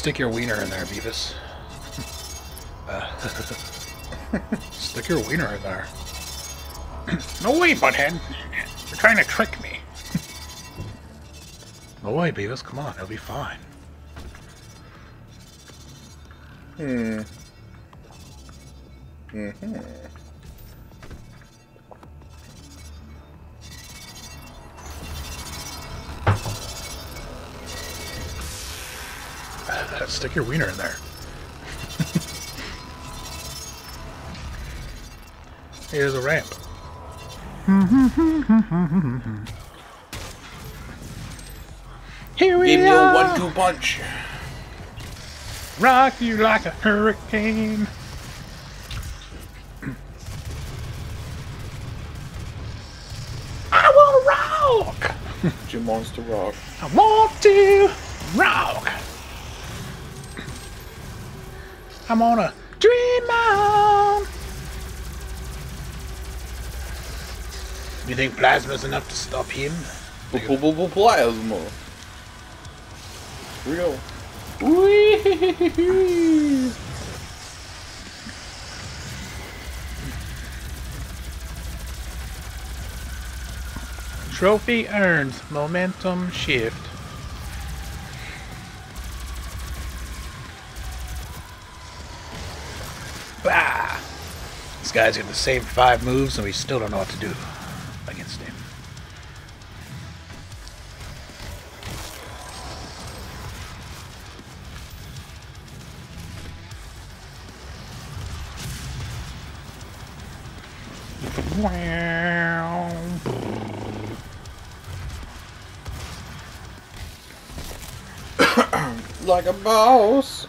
Stick your wiener in there, Beavis. Uh, stick your wiener in there. no way, butthead. You're trying to trick me. no way, Beavis. Come on, it'll be fine. Hmm. Mm-hmm. Uh, stick your wiener in there. Here's a ramp. Here we Give me a one-two punch. Rock you like a hurricane. I want to rock. Jim wants to rock. I want to rock. I'm on a dream on. You think plasma's enough to stop him? Plasma. We Trophy earns Momentum shift. Guy's got the same five moves and we still don't know what to do against him. Like a boss.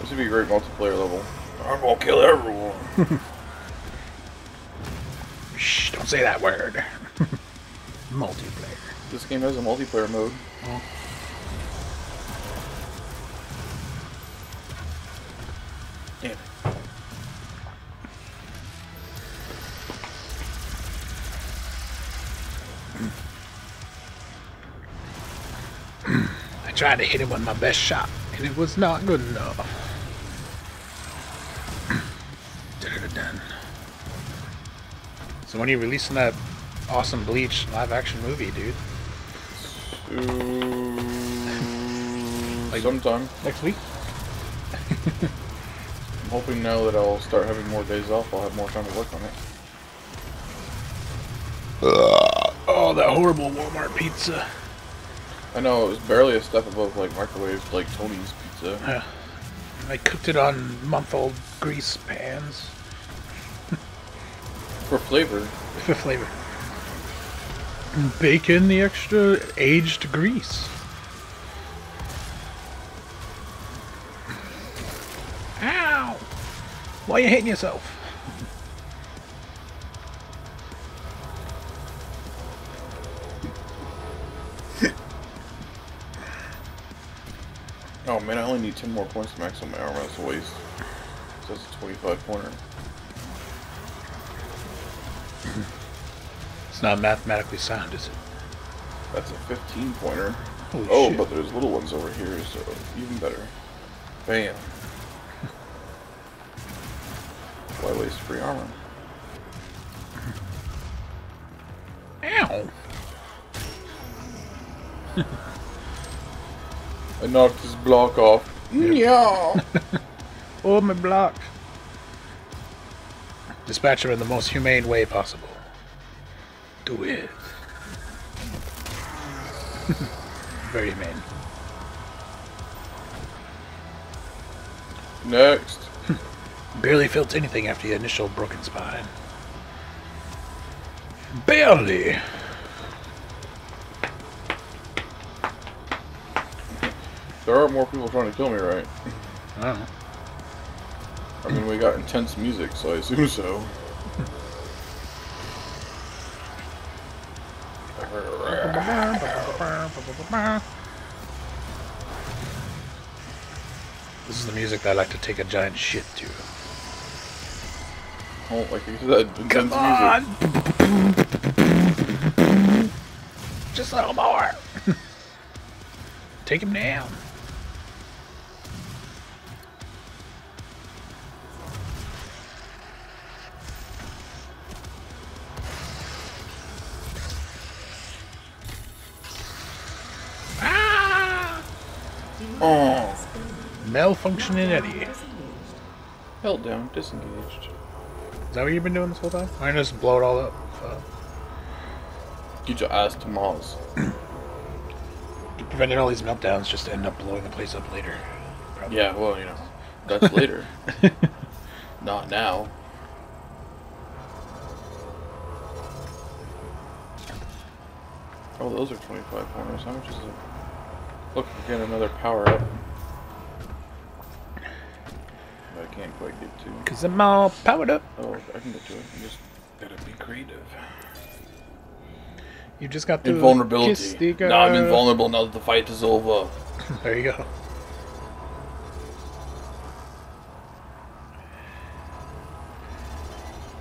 This would be a great multiplayer level. I'm gonna kill everyone. Shh, don't say that word. Multiplayer. this game has a multiplayer mode. Damn it. I tried to hit him with my best shot, and it was not good enough. So when are you releasing that awesome Bleach live-action movie, dude? Ooh, Like- sometime. Next week? I'm hoping now that I'll start having more days off, I'll have more time to work on it. Oh, that horrible Walmart pizza. I know it was barely a step above like microwave, like Tony's pizza. Uh, I cooked it on month-old grease pans For flavor, for flavor. Bake in the extra aged grease. Ow! Why are you hitting yourself? Oh man, I only need 10 more points to max on my armor. That's a waste. So that's a 25 pointer. It's not mathematically sound, is it? That's a 15 pointer. Holy oh, shit. but there's little ones over here, so even better. Bam. Why waste free armor? Ow! I knocked his block off. Yeah. Oh, my block. Dispatch him in the most humane way possible. Do it. Very humane. Next. Barely felt anything after the initial broken spine. Barely. There are more people trying to kill me, right? I don't know. I mean, we got intense music, so I assume so. This is the music that I like to take a giant shit to. Oh, like you said, Come music. on! Just a little more. Take him down. Ah! Oh, Malfunctioning Eddie. held down, disengaged. Is that what you've been doing this whole time? I just blow it all up. Uh, Get your ass to Mars. preventing all these meltdowns just to end up blowing the place up later. Probably. Yeah, well, you know, that's later. Not now. Oh, those are 25 pointers. How much is it? Look, getting another power up. Can't quite get to. Cause I'm all powered up. Oh, I can get to it. You just gotta be creative. You just got to Invulnerability. kiss the girl. Now I'm invulnerable now that the fight is over. There you go.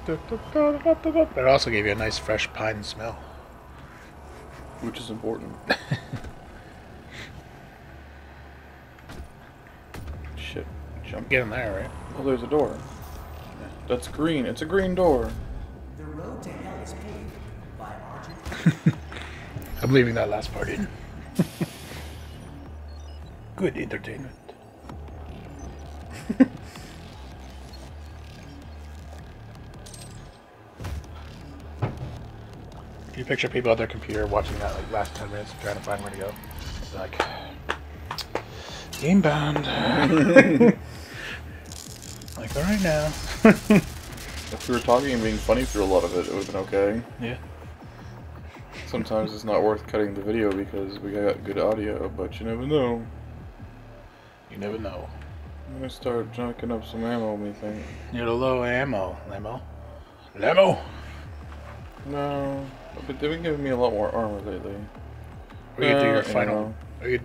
It also gave you a nice fresh pine smell. Which is important. Shit. Jump. Get in there, right? Oh, there's a door. That's green. It's a green door. The road to hell is paved by Argent I'm leaving that last part in. Good entertainment. you picture people at their computer watching that like last 10 minutes trying to find where to go? They're like, game bound. Like, alright now. If we were talking and being funny through a lot of it, it would have been okay. yeah. Sometimes it's not worth cutting the video because we got good audio, but you never know. You never know. I'm gonna start junking up some ammo, me think. You're low ammo, Lemo. Lemo! No, but they've been giving me a lot more armor lately. Or you do Uh, your final. know. Or you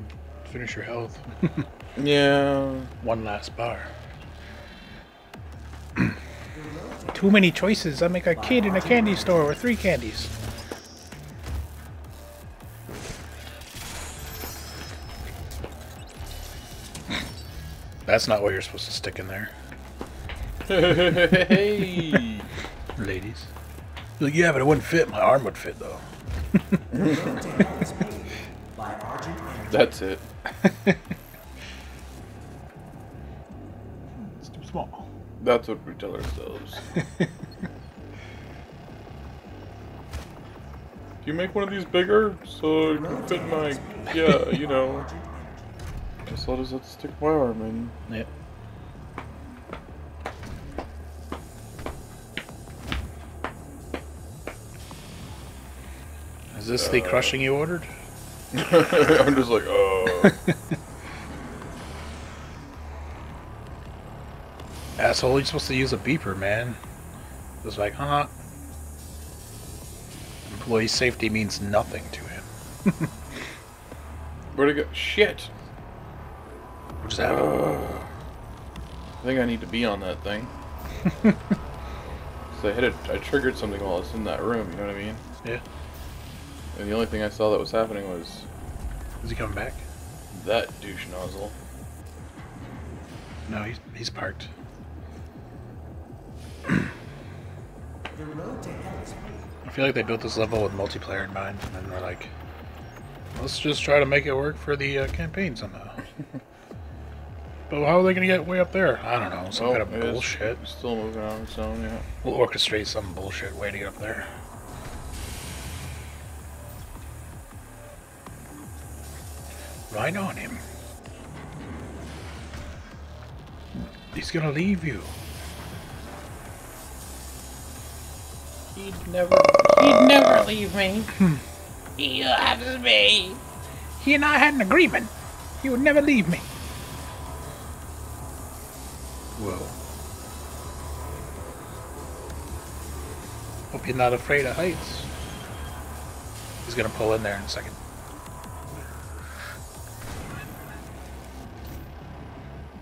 finish your health. Yeah. One last bar. Too many choices. I make a kid in a candy store with three candies. That's not what you're supposed to stick in there, hey. ladies. You're like, yeah, but it wouldn't fit. My arm would fit, though. The road to hell is paved by Argent Energy. That's it. It's too small. That's what we tell ourselves. Do you make one of these bigger so it can fit my? Yeah, you know. Argent Energy. Guess I'll just have to stick my arm in. Yep. Is this the uh, crushing you ordered? I'm just like, oh. Asshole, you're supposed to use a beeper, man. It's like, huh? Employee safety means nothing to him. Where'd it go? Shit. What just happened? I think I need to be on that thing. so I hit it. I triggered something while I was in that room. You know what I mean? yeah. And the only thing I saw that was happening was Is he coming back? that douche nozzle. No, he's, he's parked. I feel like they built this level with multiplayer in mind, and then they're like, let's just try to make it work for the uh, campaign somehow. but how are they going to get way up there? I don't know. Some Oh, kind of bullshit. Still moving on its own. Yeah. We'll orchestrate some bullshit way to get up there. Right on him. He's gonna leave you. He'd never. He'd never leave me. he loves me. He and I had an agreement. He would never leave me. Whoa. Hope you're not afraid of heights. He's gonna pull in there in a second.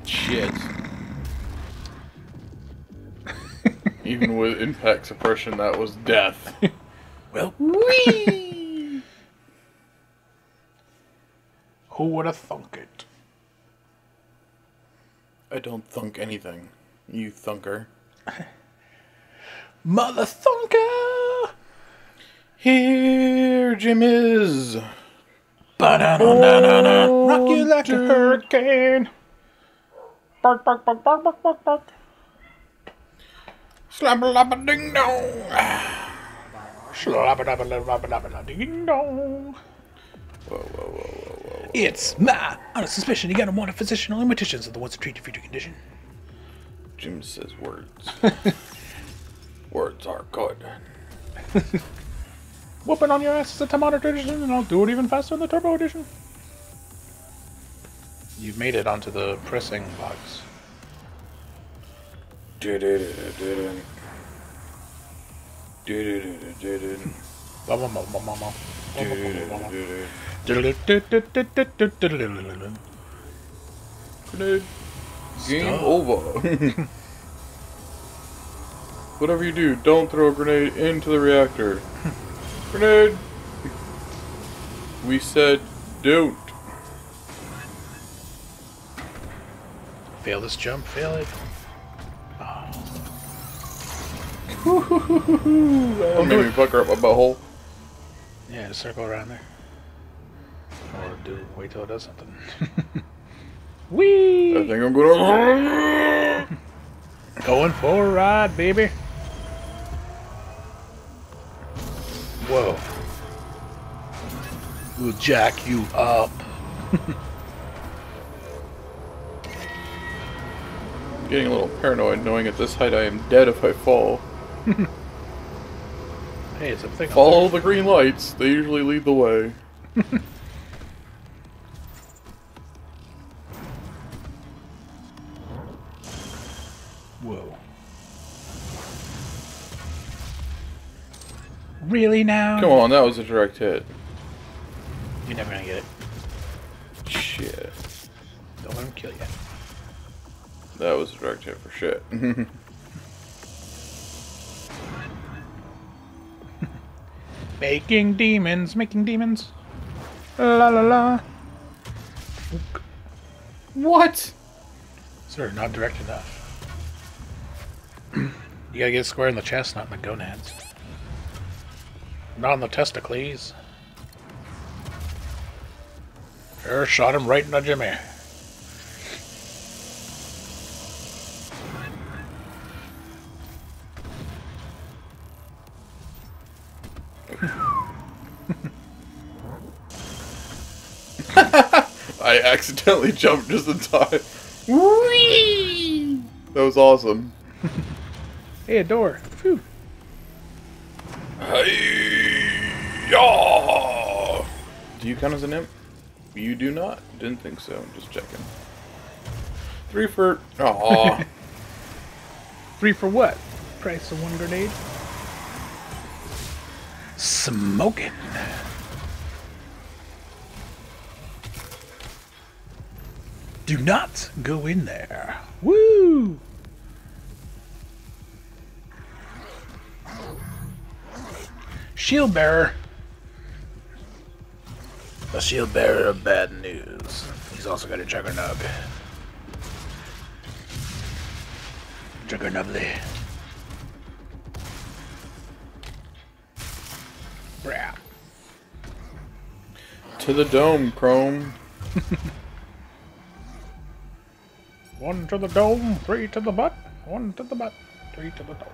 Shit. Even with impact suppression, that was death. Well, Whee! who would have thunk it? I don't thunk anything. You thunker. Mother thunker! Here, Jim is. Ba-da-da-da-da-da. Rock you like a hurricane. Bark, bark, bark, bark, bark, bark, bark. Slabba-labba-ding dong. Shlabba-dabba-dabba-dabba-ding dong. Whoa, whoa, whoa, whoa, whoa. It's my honest suspicion you got a wanted physician only morticians are the ones to treat your future condition. Jim says words. words are good. Whooping on your ass is a Tomato edition, and I'll do it even faster in the Turbo edition. You've made it onto the pressing box. Game over. Whatever you do, don't throw a grenade into the reactor. grenade! We said don't. Fail this jump, fail it. Don't make me pucker up my butthole. Yeah, just circle around there. Or do wait till it does something. I think I'm gonna. Going for a ride, baby. Whoa. We'll jack you up. I'm getting a little paranoid knowing at this height I am dead if I fall. Hey, it's a thing. up Follow the green lights, they usually lead the way. Whoa. Really now? Come on, that was a direct hit. You're never gonna get it. Shit. Don't let him kill you. That was a direct hit for shit. Making demons, making demons. La la la. what? Sir, not direct enough. you gotta get square in the chest, not in the gonads. Not in the testicles. There, shot him right in the jimmy. I accidentally jumped just in time. Whee! That was awesome. Hey, a door. Phew. Hey-ya! Do you count as an imp? You do not. Didn't think so. Just checking. Three for. Aw. Three for what? Price of one grenade? Smoking. Do not go in there. Woo! Shield bearer. A shield bearer of bad news. He's also got a juggernog. Juggernubbly. Brah. to the dome, Chrome. One to the dome, three to the butt, one to the butt, three to the dome.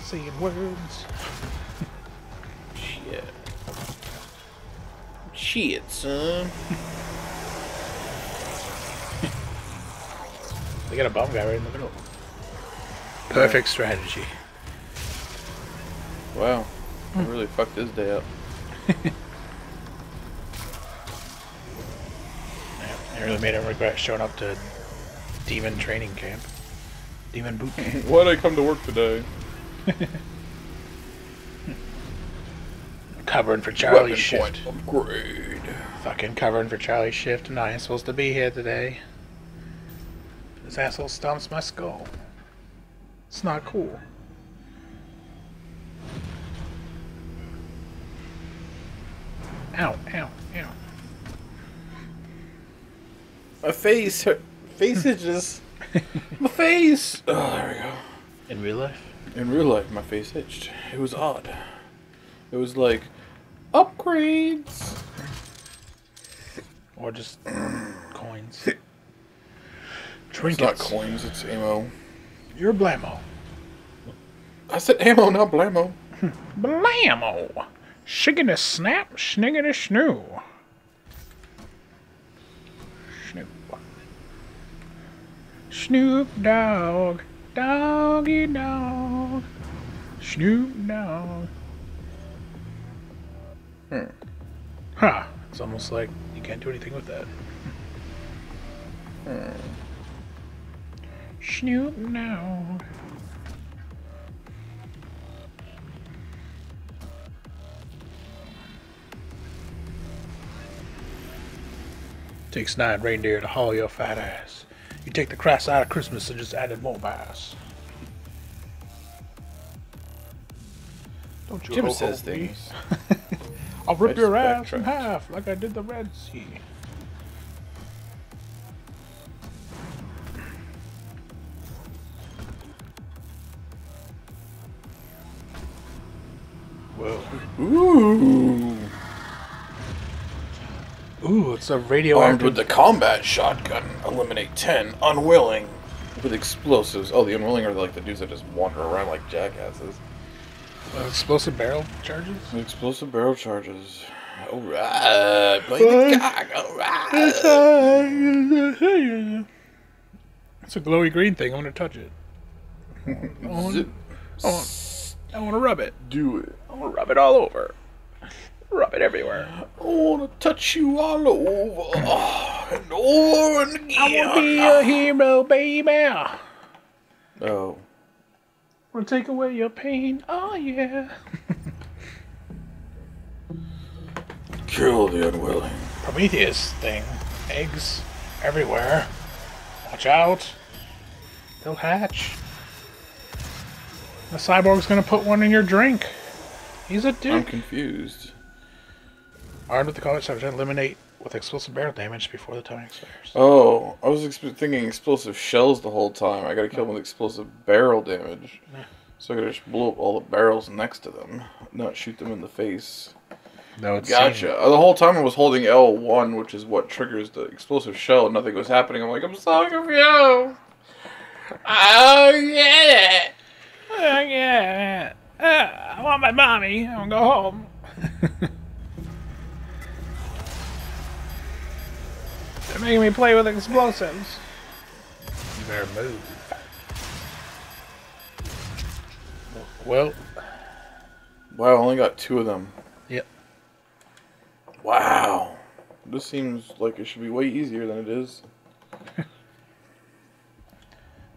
Saying words. Shit. Shit, son. They got a bomb guy right in the middle. Perfect strategy. Wow. I really fucked this day up. Yeah, it really made him regret showing up to demon training camp. Demon boot camp. Why'd I come to work today? Covering for Charlie's Weapon shift. upgrade. Fucking covering for Charlie's shift, and I ain't supposed to be here today. This asshole stomps my skull. It's not cool. Ow, ow, ow. My face, hurt. face itches. my face. Oh, there we go. In real life? In real life, my face itched. It was odd. It was like upgrades. Or just coins? It's Trinkets. not coins. It's ammo. You're blammo. I said ammo, not blammo. Hmm. Blammo! Shiggity snap, sniggity snoo. Snoop. Snoop Dogg, doggy dog. Snoop Dogg. Hmm. Huh. It's almost like you can't do anything with that. Snoop Dogg. Takes nine reindeer to haul your fat ass. You take the crass out of Christmas and just added more bass. Don't you Jim says things. I'll rip your ass in half like I did the Red Sea. Whoa. Ooh. Ooh, it's a radio Armed with the combat shotgun, eliminate 10 unwilling with explosives. Oh, the unwilling are like the dudes that just wander around like jackasses. uh, explosive barrel charges. Explosive barrel charges. Alright, play the cock, alright. It's a glowy green thing. I want to touch it. I want, I want, I want to rub it. Do it. I want to rub it all over. Rub it everywhere. I wanna touch you all over and over and again. I want to be a hero, baby. Oh. Want to take away your pain? Oh yeah. Kill the unwilling. Prometheus thing. Eggs everywhere. Watch out. They'll hatch. The cyborg's gonna put one in your drink. He's a dude. I'm confused. Armed with the college subject, eliminate with explosive barrel damage before the time expires. Oh, I was exp- thinking explosive shells the whole time. I gotta kill them with explosive barrel damage. So I gotta just blow up all the barrels next to them, not shoot them in the face. No, it's Gotcha. Uh, The whole time I was holding L1, which is what triggers the explosive shell, and nothing was happening. I'm like, I'm so confused. Oh, get it. Oh, yeah. Uh, I want my mommy. I want to go home. making me play with explosives. You better move. Well, Wow, I only got two of them. Yep. Wow. This seems like it should be way easier than it is.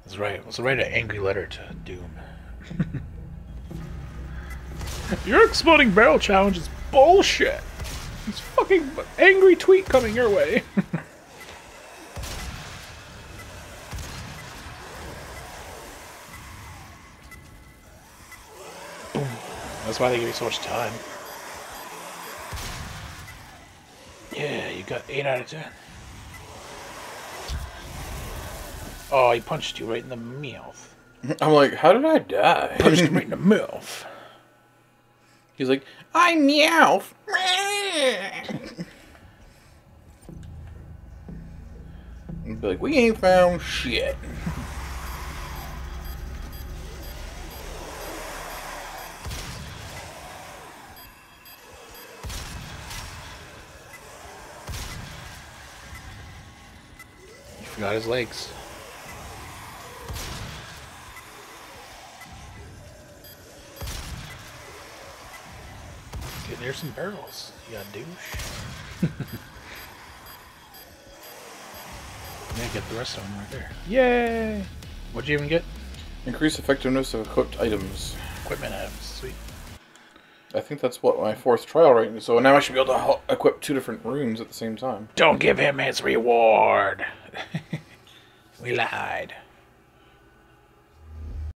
that's right. Let's write an angry letter to Doom. Your exploding barrel challenge is bullshit. It's fucking angry tweet coming your way. That's why they give you so much time. Yeah, you got 8 out of 10. Oh, he punched you right in the mouth. I'm like, how did I die? Punched him right in the mouth. He's like, I meow. Be like, we ain't found shit. Forgot his legs. Get near some barrels, you got douche. yeah, get the rest of them right there. Yay! What'd you even get? Increase effectiveness of equipped items. Equipment items. Sweet. I think that's what my fourth trial right now. So now I should be able to equip two different rooms at the same time. Don't give him his reward. We lied.